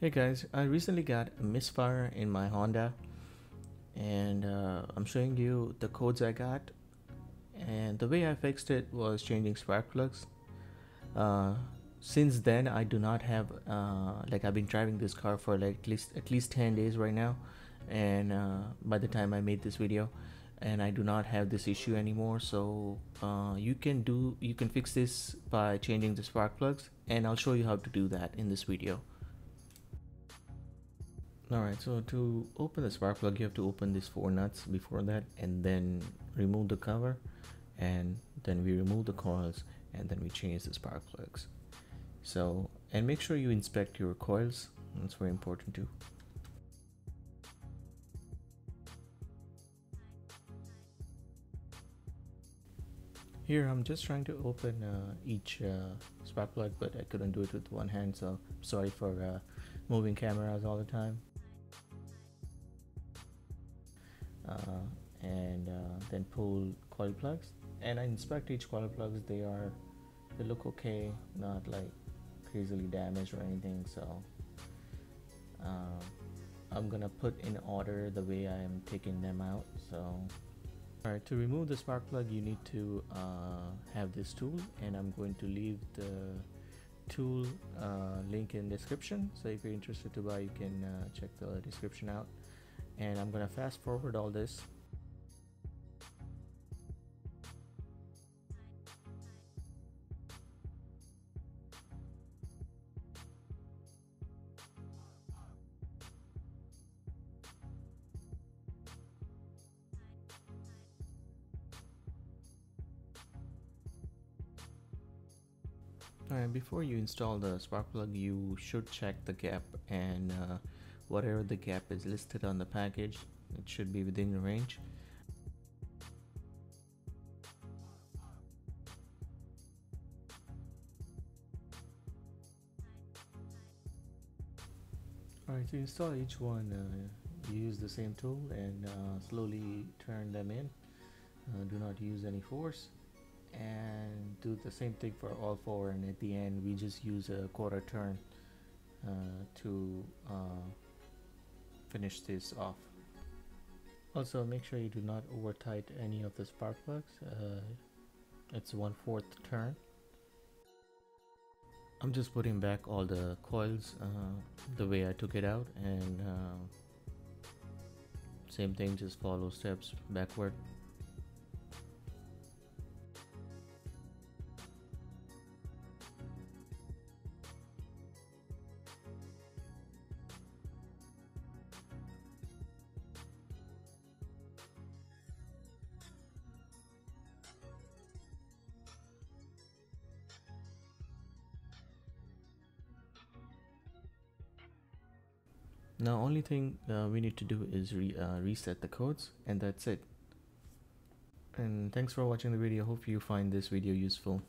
Hey guys, I recently got a misfire in my Honda and uh, I'm showing you the codes I got and the way I fixed it was changing spark plugs. Uh, since then I do not have uh, like I've been driving this car for like at least at least 10 days right now and uh, by the time I made this video and I do not have this issue anymore so uh, you can do you can fix this by changing the spark plugs and I'll show you how to do that in this video. Alright, so to open the spark plug, you have to open these four nuts before that and then remove the cover and then we remove the coils and then we change the spark plugs. So, and make sure you inspect your coils, that's very important too. Here I'm just trying to open uh, each uh, spark plug but I couldn't do it with one hand so sorry for uh, moving cameras all the time. And uh, then pull coil plugs. And I inspect each coil plugs. They are they look okay not like crazily damaged or anything. So uh, I'm gonna put in order the way I am taking them out. So Alright, to remove the spark plug you need to uh, have this tool. And I'm going to leave the tool uh, link in description. So if you're interested to buy you can uh, check the description out and I'm gonna fast forward all this. Alright, before you install the spark plug, you should check the gap and uh, whatever the gap is listed on the package it should be within the range Alright, to install each one, uh, use the same tool and uh, slowly turn them in. Uh, do not use any force and do the same thing for all four and at the end we just use a quarter turn uh, to uh, finish this off. Also make sure you do not over tight any of the spark plugs. Uh, it's one fourth turn. I'm just putting back all the coils uh, the way I took it out and uh, same thing just follow steps backward now only thing uh, we need to do is re uh, reset the codes and that's it. And thanks for watching the video. Hope you find this video useful